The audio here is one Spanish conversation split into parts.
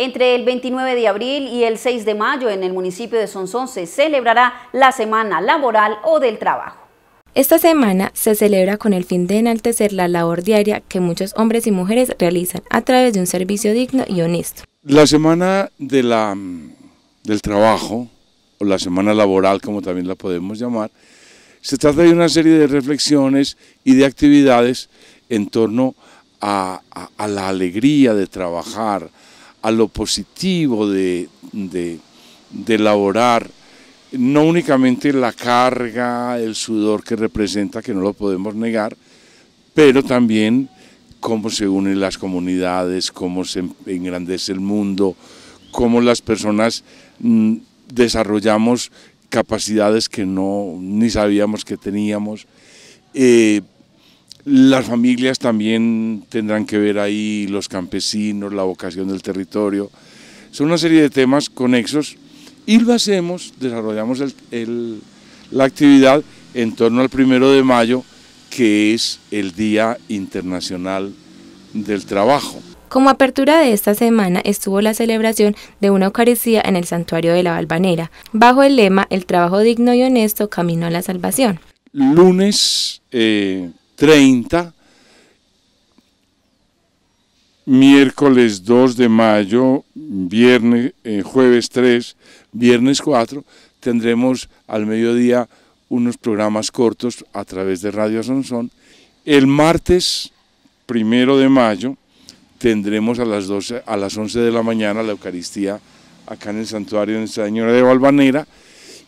Entre el 29 de abril y el 6 de mayo en el municipio de Sonsón se celebrará la Semana Laboral o del Trabajo. Esta semana se celebra con el fin de enaltecer la labor diaria que muchos hombres y mujeres realizan a través de un servicio digno y honesto. La Semana de la, del Trabajo, o la Semana Laboral como también la podemos llamar, se trata de una serie de reflexiones y de actividades en torno a, la alegría de trabajar, a lo positivo de, de, de elaborar no únicamente la carga, el sudor que representa, que no lo podemos negar, pero también cómo se unen las comunidades, cómo se engrandece el mundo, cómo las personas mm, desarrollamos capacidades que no ni sabíamos que teníamos. Eh, las familias también tendrán que ver ahí, los campesinos, la vocación del territorio. Son una serie de temas conexos y lo hacemos, desarrollamos la actividad en torno al primero de mayo, que es el Día Internacional del Trabajo. Como apertura de esta semana estuvo la celebración de una Eucaristía en el Santuario de la Balvanera, bajo el lema El trabajo digno y honesto, camino a la salvación. Lunes 30, eh, miércoles 2 de mayo, viernes, eh, jueves 3, viernes 4, tendremos al mediodía unos programas cortos a través de Radio Sonsón. El martes primero de mayo tendremos a las, 12, a las 11 de la mañana la Eucaristía acá en el santuario de Nuestra Señora de Valvanera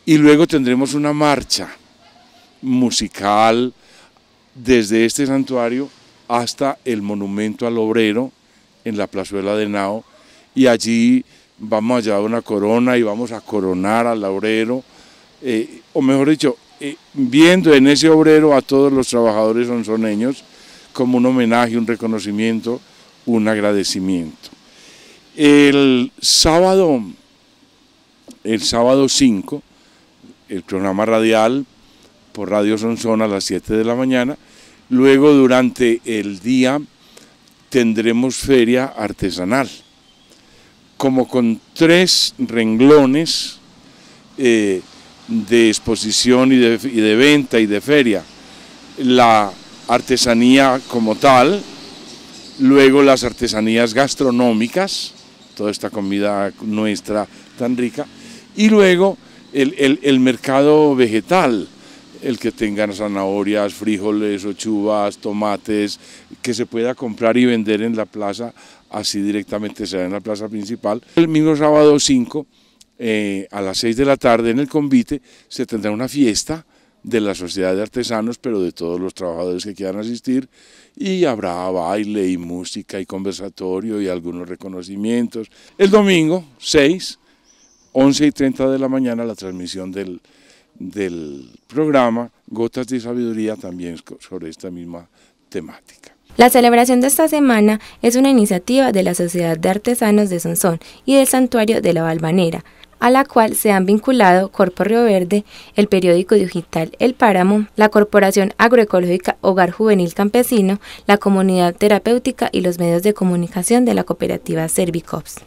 y luego tendremos una marcha musical desde este santuario hasta el monumento al obrero en la plazuela de Nao y allí vamos a llevar una corona y vamos a coronar al obrero, eh, o mejor dicho, eh, viendo en ese obrero a todos los trabajadores sonsoneños como un homenaje, un reconocimiento un agradecimiento. El sábado, el sábado 5, el programa radial por Radio Sonsón a las 7 de la mañana. Luego durante el día tendremos feria artesanal, como con tres renglones eh, de exposición y de, venta y de feria. La artesanía como tal, luego las artesanías gastronómicas, toda esta comida nuestra tan rica, y luego el, mercado vegetal, el que tengan zanahorias, frijoles, ochuvas, tomates, que se pueda comprar y vender en la plaza, así directamente sea en la plaza principal. El mismo sábado 5, eh, a las 6 de la tarde en el convite, se tendrá una fiesta de la Sociedad de Artesanos, pero de todos los trabajadores que quieran asistir, y habrá baile y música y conversatorio y algunos reconocimientos. El domingo, 6, 11 y 30 de la mañana, la transmisión del, del programa Gotas de Sabiduría también sobre esta misma temática. La celebración de esta semana es una iniciativa de la Sociedad de Artesanos de Sonsón y del Santuario de la Balvanera, a la cual se han vinculado Corpo Río Verde, el periódico digital El Páramo, la Corporación Agroecológica Hogar Juvenil Campesino, la Comunidad Terapéutica y los medios de comunicación de la cooperativa Servicops.